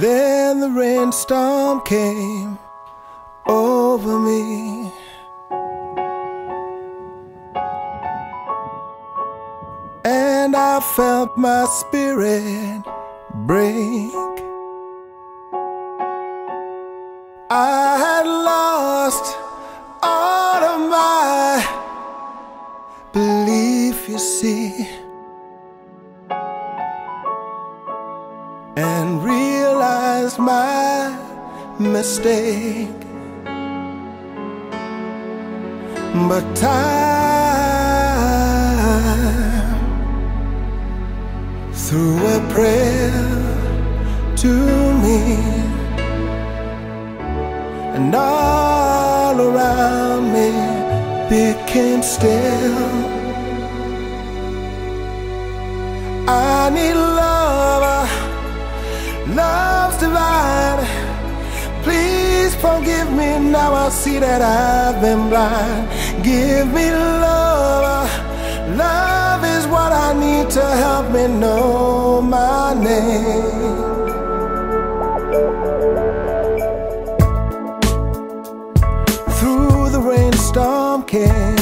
Then the rainstorm came over me. And I felt my spirit break. I had lost all of my belief, you see, my mistake. But time threw a prayer to me, and all around me became still. I need love, love's divine. Forgive me now. I see that I've been blind. Give me love. Love is what I need to help me know my name. Through the rainstorm came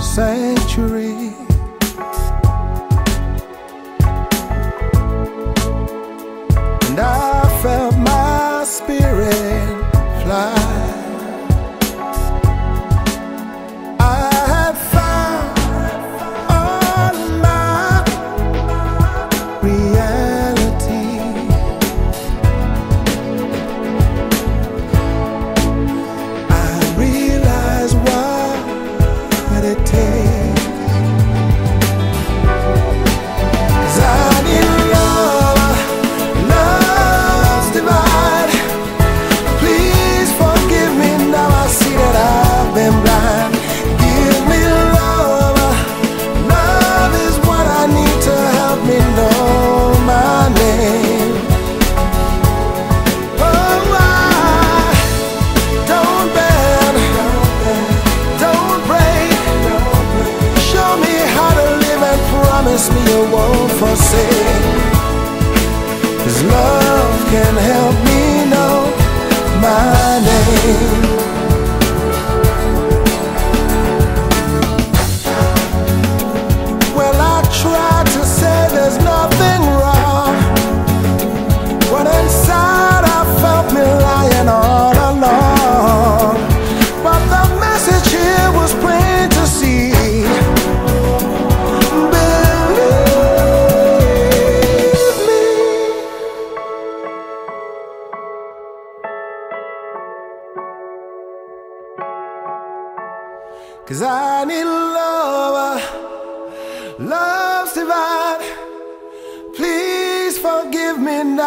sanctuary.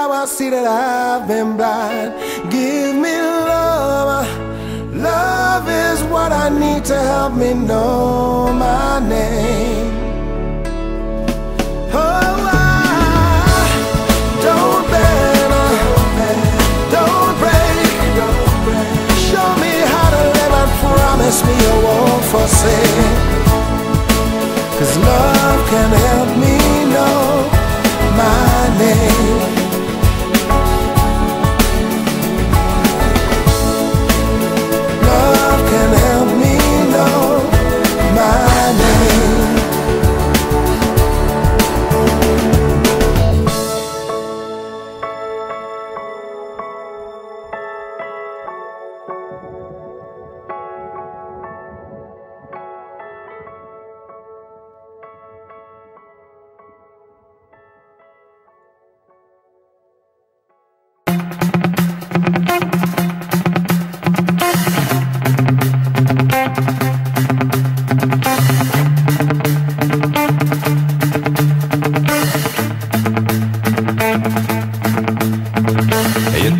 Now. I see that I've been blind. Give me love. Love is what I need to help me know my name. Oh, I don't bend, don't break. Show me how to live and promise me you won't forsake. Cause love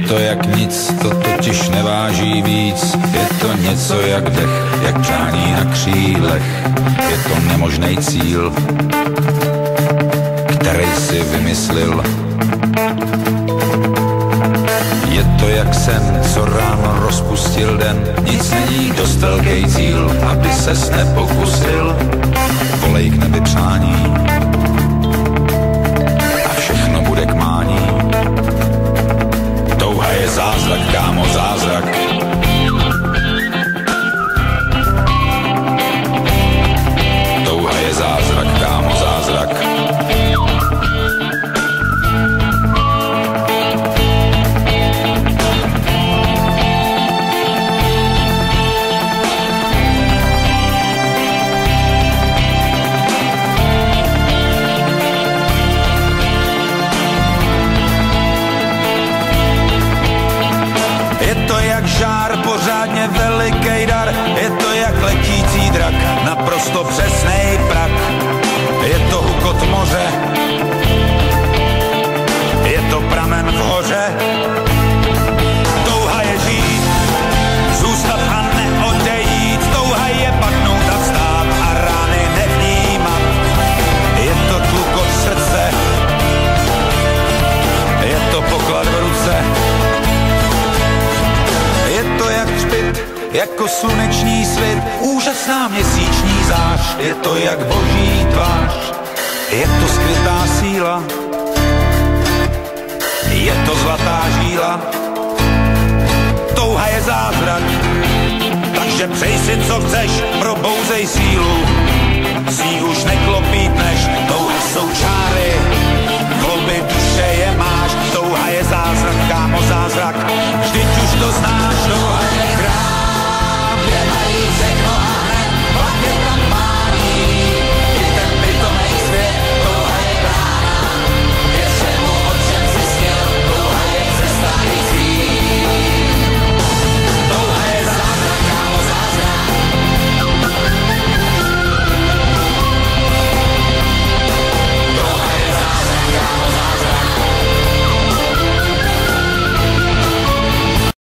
to jak nic, to totiž neváží víc. Je to něco jak dech, jak přání na křílech. Je to nemožný cíl, který si vymyslil. Je to jak sen, co ráno rozpustil den. Nic není dost velký cíl, aby ses nepokusil. Volej k nebi přání zázrak, kámo, zázrak. Naprosto přesnej jako sluneční svit, úžasná měsíční zář, je to jak boží tvář, je to skrytá síla, je to zlatá žíla, touha je zázrak, takže přej si, co chceš, probouzej sílu, ní už součást